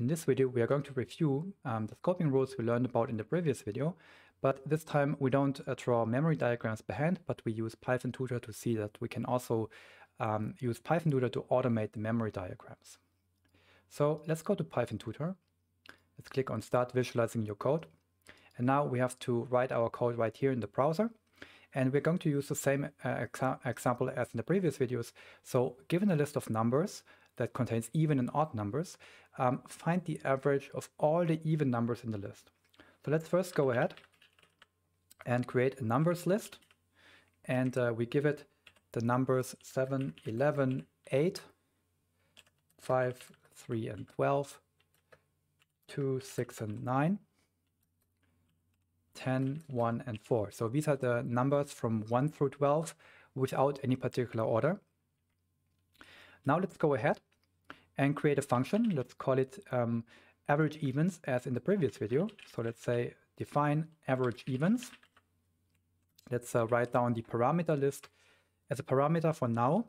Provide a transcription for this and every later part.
in this video, we are going to review um, the scoping rules we learned about in the previous video, but this time we don't uh, draw memory diagrams by hand, but we use Python Tutor to see that we can also um, use Python Tutor to automate the memory diagrams. So let's go to Python Tutor. Let's click on Start Visualizing Your Code. And now we have to write our code right here in the browser. And we're going to use the same uh, exa example as in the previous videos. So given a list of numbers that contains even and odd numbers, um, find the average of all the even numbers in the list. So let's first go ahead and create a numbers list. And uh, we give it the numbers 7, 11, 8, 5, 3, and 12, 2, 6, and 9. 10, 1, and 4. So these are the numbers from 1 through 12 without any particular order. Now let's go ahead and create a function. Let's call it um, average evens as in the previous video. So let's say define average evens. Let's uh, write down the parameter list as a parameter for now.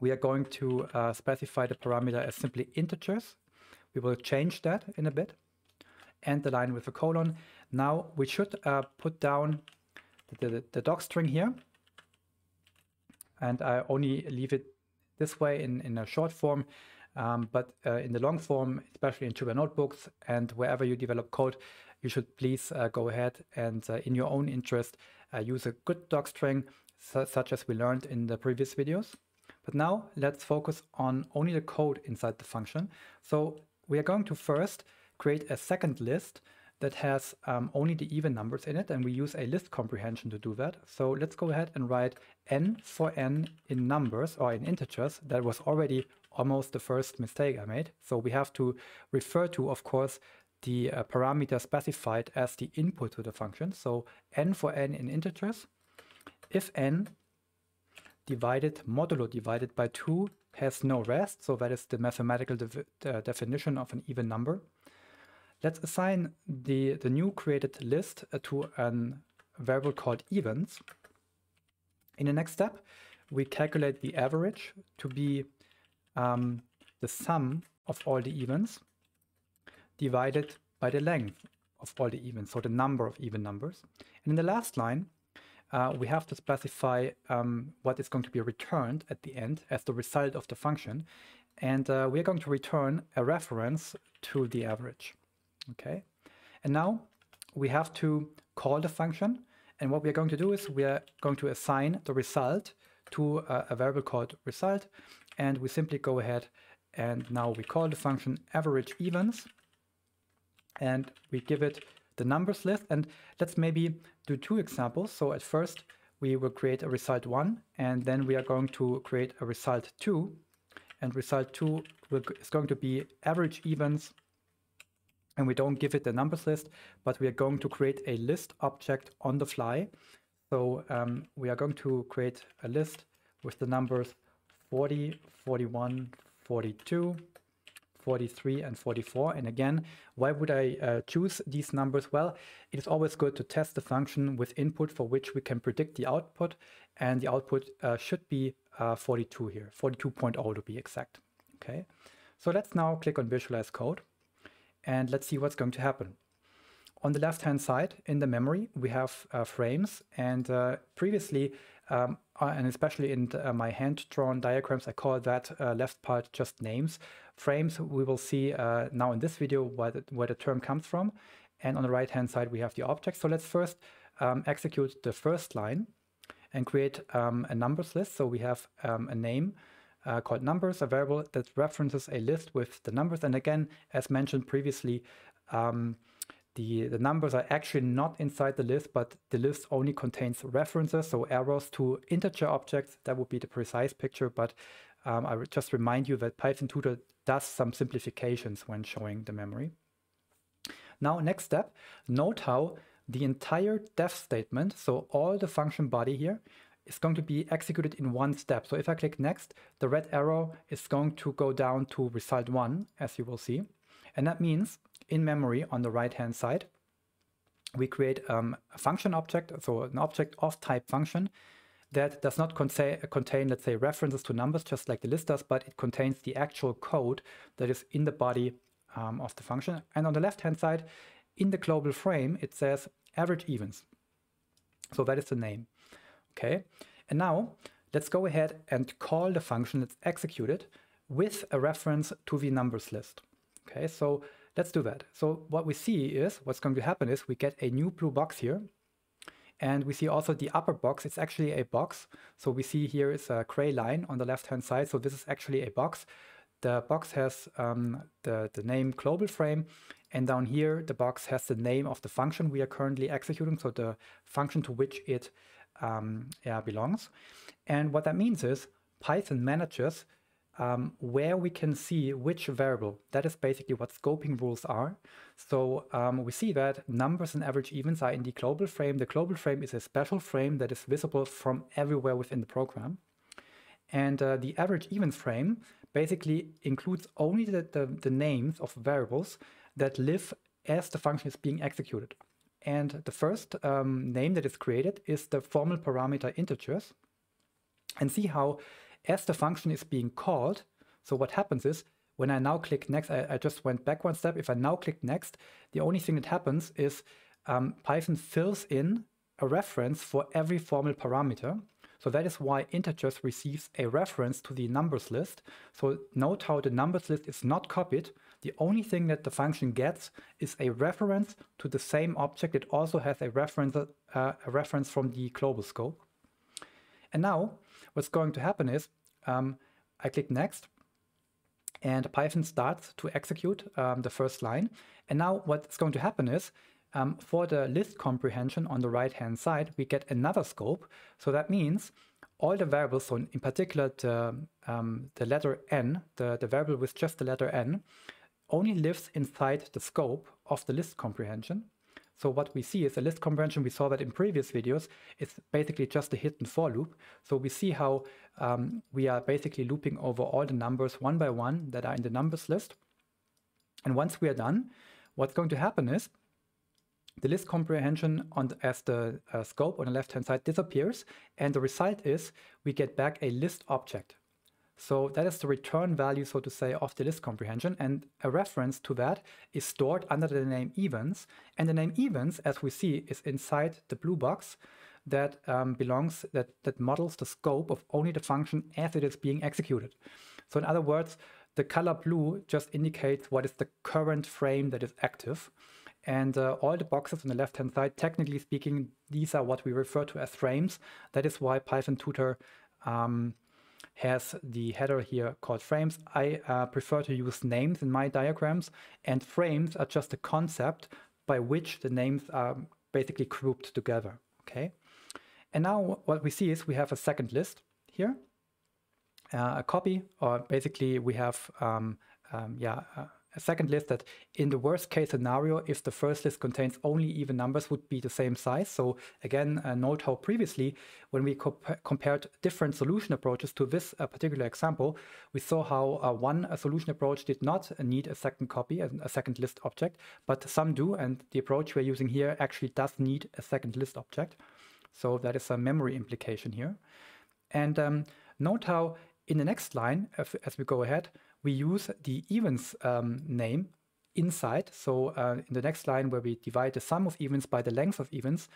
We are going to uh, specify the parameter as simply integers. We will change that in a bit and the line with a colon. Now we should uh, put down the, the, the doc string here. And I only leave it this way in, in a short form. Um, but uh, in the long form, especially in Jupyter Notebooks and wherever you develop code, you should please uh, go ahead and uh, in your own interest, uh, use a good doc string, su such as we learned in the previous videos. But now let's focus on only the code inside the function. So we are going to first create a second list that has um, only the even numbers in it, and we use a list comprehension to do that. So let's go ahead and write n for n in numbers or in integers. That was already almost the first mistake I made. So we have to refer to, of course, the uh, parameter specified as the input to the function. So n for n in integers. If n divided modulo divided by 2 has no rest, so that is the mathematical de uh, definition of an even number, Let's assign the, the new created list uh, to a variable called evens. In the next step, we calculate the average to be um, the sum of all the evens divided by the length of all the evens, so the number of even numbers. And in the last line, uh, we have to specify um, what is going to be returned at the end as the result of the function. And uh, we are going to return a reference to the average. Okay, and now we have to call the function. And what we are going to do is we are going to assign the result to a, a variable called result. And we simply go ahead and now we call the function average evens. And we give it the numbers list. And let's maybe do two examples. So at first we will create a result one, and then we are going to create a result two. And result two will, is going to be average evens and we don't give it the numbers list, but we are going to create a list object on the fly. So um, we are going to create a list with the numbers 40, 41, 42, 43 and 44. And again, why would I uh, choose these numbers? Well, it is always good to test the function with input for which we can predict the output. And the output uh, should be uh, 42 here, 42.0 to be exact. Okay, so let's now click on Visualize Code and let's see what's going to happen. On the left-hand side in the memory, we have uh, frames and uh, previously, um, uh, and especially in the, uh, my hand-drawn diagrams, I call that uh, left part just names. Frames, we will see uh, now in this video where the, where the term comes from. And on the right-hand side, we have the object. So let's first um, execute the first line and create um, a numbers list. So we have um, a name, uh, called numbers, a variable that references a list with the numbers. And again, as mentioned previously, um, the, the numbers are actually not inside the list, but the list only contains references, so arrows to integer objects. That would be the precise picture, but um, I would just remind you that Python Tutor does some simplifications when showing the memory. Now, next step, note how the entire def statement, so all the function body here, is going to be executed in one step. So if I click next, the red arrow is going to go down to result one, as you will see. And that means in memory on the right hand side, we create um, a function object, so an object of type function that does not contain, contain, let's say, references to numbers, just like the list does, but it contains the actual code that is in the body um, of the function. And on the left-hand side, in the global frame, it says average evens. So that is the name. Okay. And now let's go ahead and call the function that's executed with a reference to the numbers list. Okay, so let's do that. So what we see is what's going to happen is we get a new blue box here. And we see also the upper box, it's actually a box. So we see here is a gray line on the left-hand side. So this is actually a box. The box has um, the, the name global frame. And down here, the box has the name of the function we are currently executing. So the function to which it um, yeah, belongs. And what that means is Python manages um, where we can see which variable. That is basically what scoping rules are. So um, we see that numbers and average evens are in the global frame. The global frame is a special frame that is visible from everywhere within the program. And uh, the average evens frame basically includes only the, the, the names of variables that live as the function is being executed. And the first um, name that is created is the formal parameter integers. And see how as the function is being called, so what happens is when I now click next, I, I, just went back one step. If I now click next, the only thing that happens is um, Python fills in a reference for every formal parameter. So that is why integers receives a reference to the numbers list. So note how the numbers list is not copied. The only thing that the function gets is a reference to the same object. It also has a reference, uh, a reference from the global scope. And now what's going to happen is um, I click next and Python starts to execute um, the first line. And now what's going to happen is um, for the list comprehension on the right hand side, we get another scope. So that means all the variables, so in particular the, um, the letter n, the, the variable with just the letter n, only lives inside the scope of the list comprehension. So what we see is a list comprehension. We saw that in previous videos. It's basically just a hidden for loop. So we see how um, we are basically looping over all the numbers one by one that are in the numbers list. And once we are done, what's going to happen is the list comprehension on the, as the uh, scope on the left-hand side disappears. And the result is we get back a list object. So that is the return value, so to say, of the list comprehension. And a reference to that is stored under the name evens. And the name evens, as we see, is inside the blue box that um, belongs, that, that models the scope of only the function as it is being executed. So in other words, the color blue just indicates what is the current frame that is active. And uh, all the boxes on the left-hand side, technically speaking, these are what we refer to as frames. That is why Python Tutor um, has the header here called frames. I uh, prefer to use names in my diagrams and frames are just a concept by which the names are basically grouped together, okay? And now what we see is we have a second list here, uh, a copy, or basically we have, um, um, yeah, uh, second list that in the worst case scenario, if the first list contains only even numbers would be the same size. So again, uh, note how previously when we comp compared different solution approaches to this uh, particular example, we saw how uh, one solution approach did not need a second copy, a, a second list object, but some do. And the approach we're using here actually does need a second list object. So that is a memory implication here. And um, note how in the next line, as we go ahead, we use the evens um, name inside. So uh, in the next line where we divide the sum of evens by the length of evens,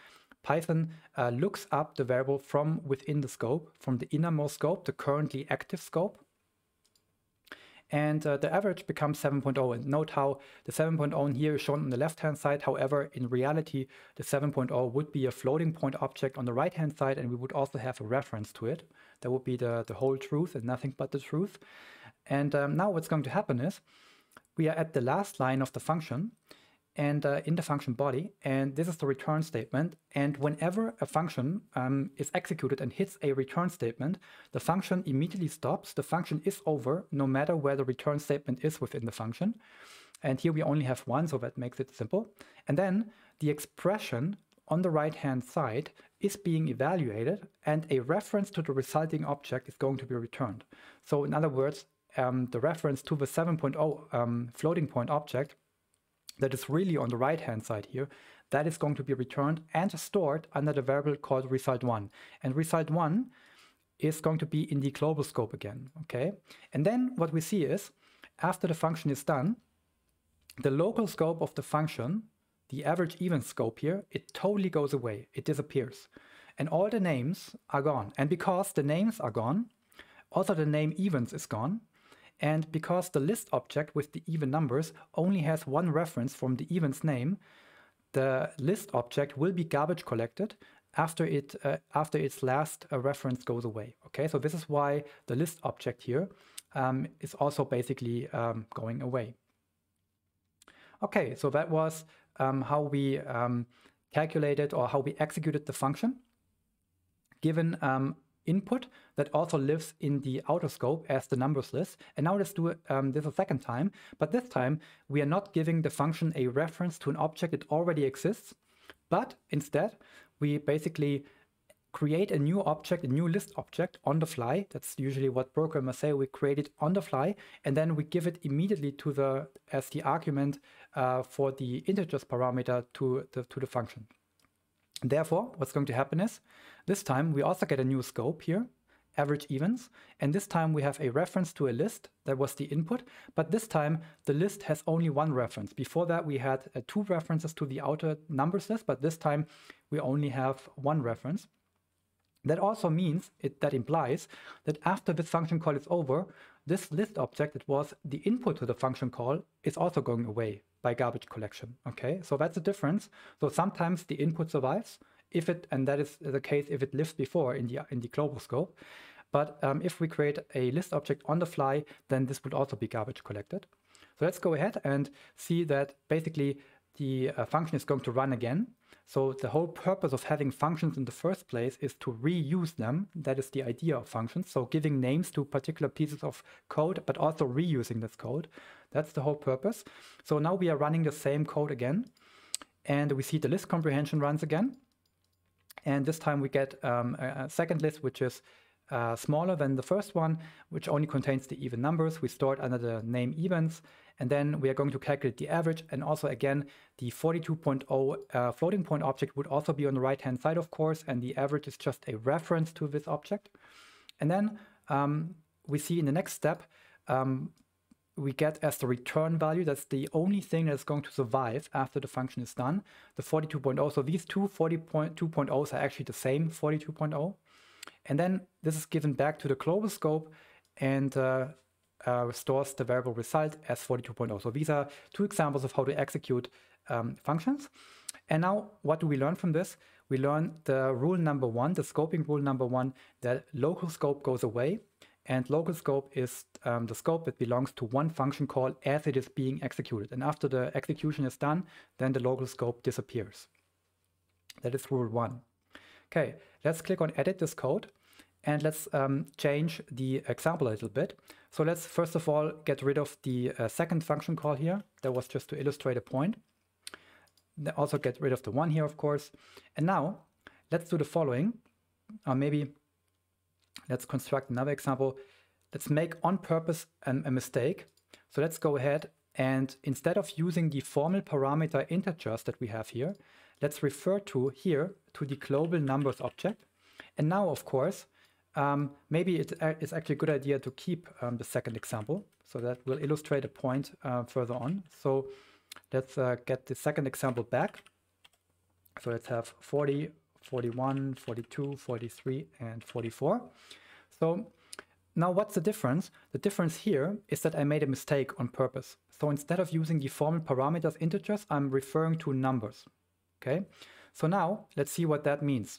Python uh, looks up the variable from within the scope, from the innermost scope, the currently active scope. And uh, the average becomes 7.0. And note how the 7.0 here is shown on the left-hand side. However, in reality, the 7.0 would be a floating point object on the right-hand side, and we would also have a reference to it. That would be the, the whole truth and nothing but the truth. And um, now what's going to happen is we are at the last line of the function and uh, in the function body, and this is the return statement. And whenever a function um, is executed and hits a return statement, the function immediately stops. The function is over no matter where the return statement is within the function. And here we only have one, so that makes it simple. And then the expression on the right-hand side is being evaluated and a reference to the resulting object is going to be returned. So in other words, um, the reference to the 7.0 um, floating point object that is really on the right hand side here, that is going to be returned and stored under the variable called result1. And result1 is going to be in the global scope again, okay? And then what we see is, after the function is done, the local scope of the function, the average even scope here, it totally goes away. It disappears. And all the names are gone. And because the names are gone, also the name evens is gone. And because the list object with the even numbers only has one reference from the evens name, the list object will be garbage collected after it uh, after its last uh, reference goes away. Okay, so this is why the list object here um, is also basically um, going away. Okay, so that was um, how we um, calculated or how we executed the function given um, input that also lives in the outer scope as the numbers list. And now let's do um, this a second time. But this time we are not giving the function a reference to an object that already exists, but instead we basically create a new object, a new list object on the fly. That's usually what programmers say. We create it on the fly, and then we give it immediately to the as the argument uh, for the integers parameter to the to the function. Therefore, what's going to happen is this time we also get a new scope here, average evens, and this time we have a reference to a list that was the input, but this time the list has only one reference. Before that we had uh, two references to the outer numbers list, but this time we only have one reference. That also means, it, that implies that after this function call is over, this list object that was the input to the function call is also going away by garbage collection. Okay, so that's the difference. So sometimes the input survives if it, and that is the case if it lives before in the in the global scope. But um, if we create a list object on the fly, then this would also be garbage collected. So let's go ahead and see that basically the uh, function is going to run again. So the whole purpose of having functions in the first place is to reuse them. That is the idea of functions. So giving names to particular pieces of code, but also reusing this code. That's the whole purpose. So now we are running the same code again. And we see the list comprehension runs again. And this time we get um, a second list, which is uh, smaller than the first one, which only contains the even numbers. We store it under the name evens, and then we are going to calculate the average. And also again, the 42.0 uh, floating point object would also be on the right-hand side, of course, and the average is just a reference to this object. And then um, we see in the next step, um, we get as the return value, that's the only thing that's going to survive after the function is done, the 42.0. So these two 42.0s are actually the same 42.0. And then this is given back to the global scope and uh, uh, stores the variable result as 42.0. So these are two examples of how to execute um, functions. And now what do we learn from this? We learn the rule number one, the scoping rule number one, that local scope goes away. And local scope is um, the scope that belongs to one function call as it is being executed. And after the execution is done, then the local scope disappears. That is rule one. Okay, let's click on edit this code and let's um, change the example a little bit. So let's first of all get rid of the uh, second function call here. That was just to illustrate a point. Also get rid of the one here, of course. And now let's do the following. Or maybe let's construct another example. Let's make on purpose a mistake. So let's go ahead and instead of using the formal parameter integers that we have here, let's refer to here to the global numbers object. And now, of course, um, maybe it's actually a good idea to keep um, the second example. So that will illustrate a point uh, further on. So let's uh, get the second example back. So let's have 40, 41, 42, 43, and 44. So now what's the difference? The difference here is that I made a mistake on purpose. So instead of using the formal parameters integers, I'm referring to numbers. Okay, so now let's see what that means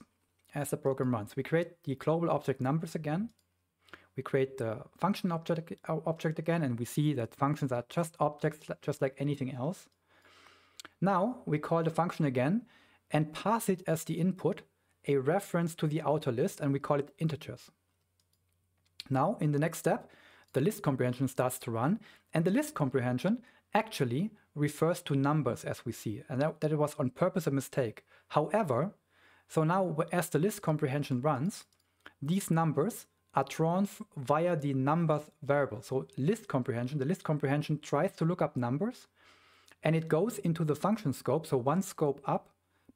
as the program runs. We create the global object numbers again. We create the function object, uh, object again, and we see that functions are just objects, just like anything else. Now we call the function again and pass it as the input a reference to the outer list, and we call it integers. Now, in the next step, the list comprehension starts to run, and the list comprehension actually refers to numbers as we see, and that, that was on purpose a mistake. However, so now as the list comprehension runs, these numbers are drawn via the numbers variable. So list comprehension, the list comprehension tries to look up numbers and it goes into the function scope, so one scope up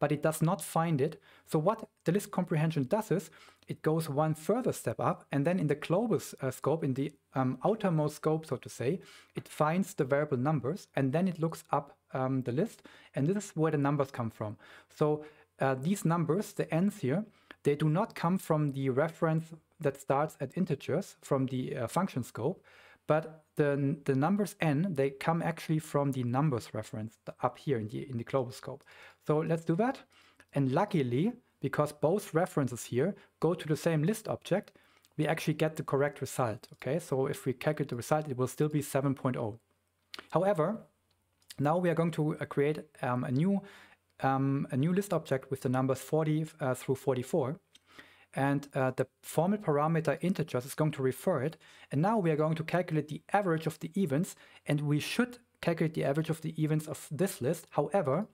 but it does not find it. So what the list comprehension does is it goes one further step up, and then in the global uh, scope, in the um, outermost scope, so to say, it finds the variable numbers, and then it looks up um, the list, and this is where the numbers come from. So uh, these numbers, the n's here, they do not come from the reference that starts at integers from the uh, function scope, but the, the numbers n, they come actually from the numbers reference up here in the, in the global scope. So let's do that. And luckily, because both references here go to the same list object, we actually get the correct result. Okay, so if we calculate the result, it will still be 7.0. However, now we are going to uh, create um, a new um, a new list object with the numbers 40 uh, through 44 and uh, the formal parameter integers is going to refer it. And now we are going to calculate the average of the evens, and we should calculate the average of the evens of this list. However,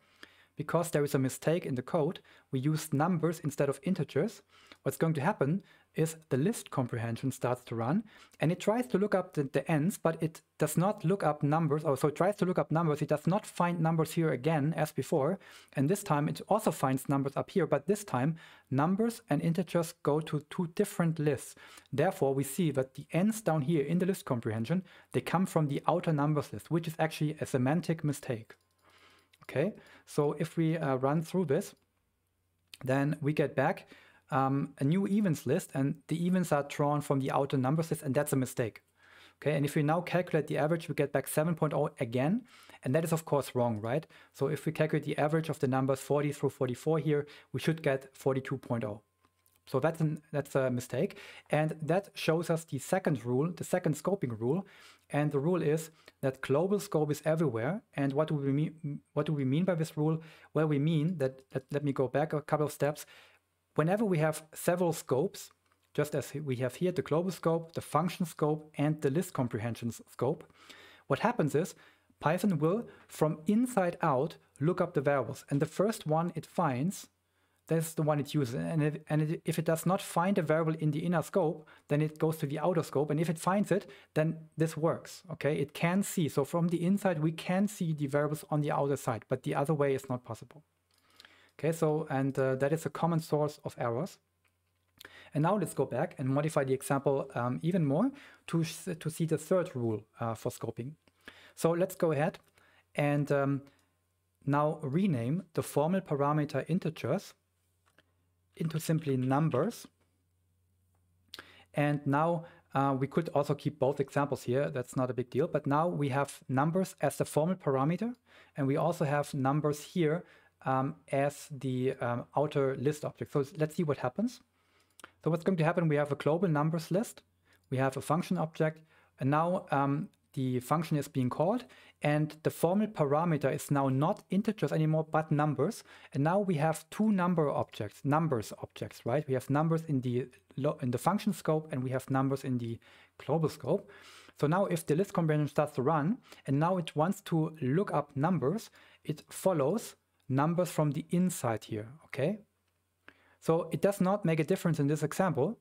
because there is a mistake in the code, we use numbers instead of integers. What's going to happen is the list comprehension starts to run and it tries to look up the, the n's, but it does not look up numbers. Or so it tries to look up numbers. It does not find numbers here again as before. And this time it also finds numbers up here, but this time numbers and integers go to two different lists. Therefore, we see that the n's down here in the list comprehension, they come from the outer numbers list, which is actually a semantic mistake. Okay, so if we uh, run through this, then we get back um, a new evens list, and the evens are drawn from the outer numbers list, and that's a mistake. Okay, and if we now calculate the average, we get back 7.0 again, and that is of course wrong, right? So if we calculate the average of the numbers 40 through 44 here, we should get 42.0. So that's, an, that's a mistake. And that shows us the second rule, the second scoping rule. And the rule is that global scope is everywhere. And what do we mean, what do we mean by this rule? Well, we mean that, let, let me go back a couple of steps. Whenever we have several scopes, just as we have here the global scope, the function scope, and the list comprehension scope, what happens is Python will, from inside out, look up the variables. And the first one it finds that's the one it uses. And, if, and it, if it does not find a variable in the inner scope, then it goes to the outer scope. And if it finds it, then this works. Okay, it can see. So from the inside, we can see the variables on the outer side, but the other way is not possible. Okay, so and uh, that is a common source of errors. And now let's go back and modify the example um, even more to, to see the third rule uh, for scoping. So let's go ahead and um, now rename the formal parameter integers into simply numbers. And now uh, we could also keep both examples here. That's not a big deal. But now we have numbers as the formal parameter. And we also have numbers here um, as the um, outer list object. So let's see what happens. So what's going to happen, we have a global numbers list. We have a function object. And now um, the function is being called and the formal parameter is now not integers anymore but numbers and now we have two number objects numbers objects right we have numbers in the in the function scope and we have numbers in the global scope so now if the list comprehension starts to run and now it wants to look up numbers it follows numbers from the inside here okay so it does not make a difference in this example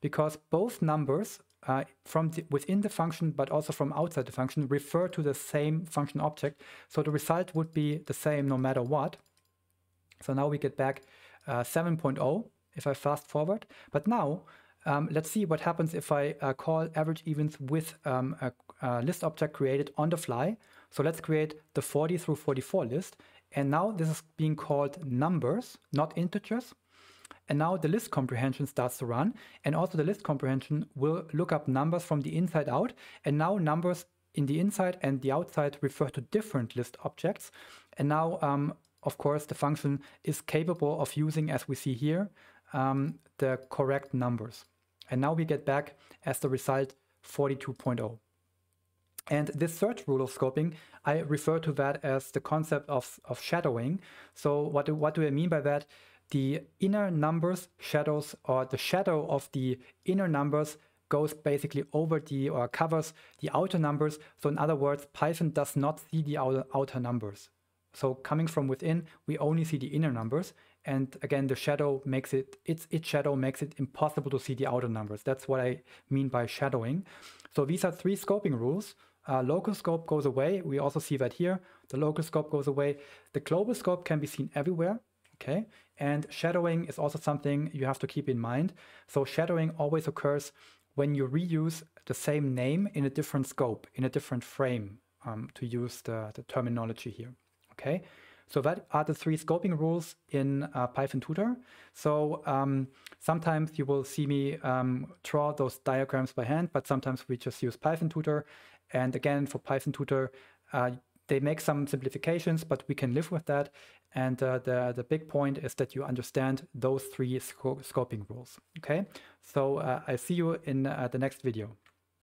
because both numbers uh, from the, within the function, but also from outside the function, refer to the same function object. So the result would be the same no matter what. So now we get back uh, 7.0 if I fast forward. But now um, let's see what happens if I uh, call average evens with um, a, a, list object created on the fly. So let's create the 40 through 44 list. And now this is being called numbers, not integers. And now the list comprehension starts to run. And also the list comprehension will look up numbers from the inside out. And now numbers in the inside and the outside refer to different list objects. And now, um, of course, the function is capable of using, as we see here, um, the correct numbers. And now we get back as the result 42.0. And this third rule of scoping, I refer to that as the concept of, of shadowing. So what do, what do I mean by that? the inner numbers shadows or the shadow of the inner numbers goes basically over the or covers the outer numbers. So in other words, Python does not see the outer, outer numbers. So coming from within, we only see the inner numbers. And again, the shadow makes it, its, its shadow makes it impossible to see the outer numbers. That's what I mean by shadowing. So these are three scoping rules. Uh, local scope goes away. We also see that here. The local scope goes away. The global scope can be seen everywhere. Okay, and shadowing is also something you have to keep in mind. So shadowing always occurs when you reuse the same name in a different scope, in a different frame, um, to use the, the terminology here. Okay, so that are the three scoping rules in uh, Python Tutor. So um, sometimes you will see me um, draw those diagrams by hand, but sometimes we just use Python Tutor. And again, for Python Tutor, uh, they make some simplifications, but we can live with that. And uh, the, the big point is that you understand those three sco scoping rules. Okay, so uh, I see you in uh, the next video.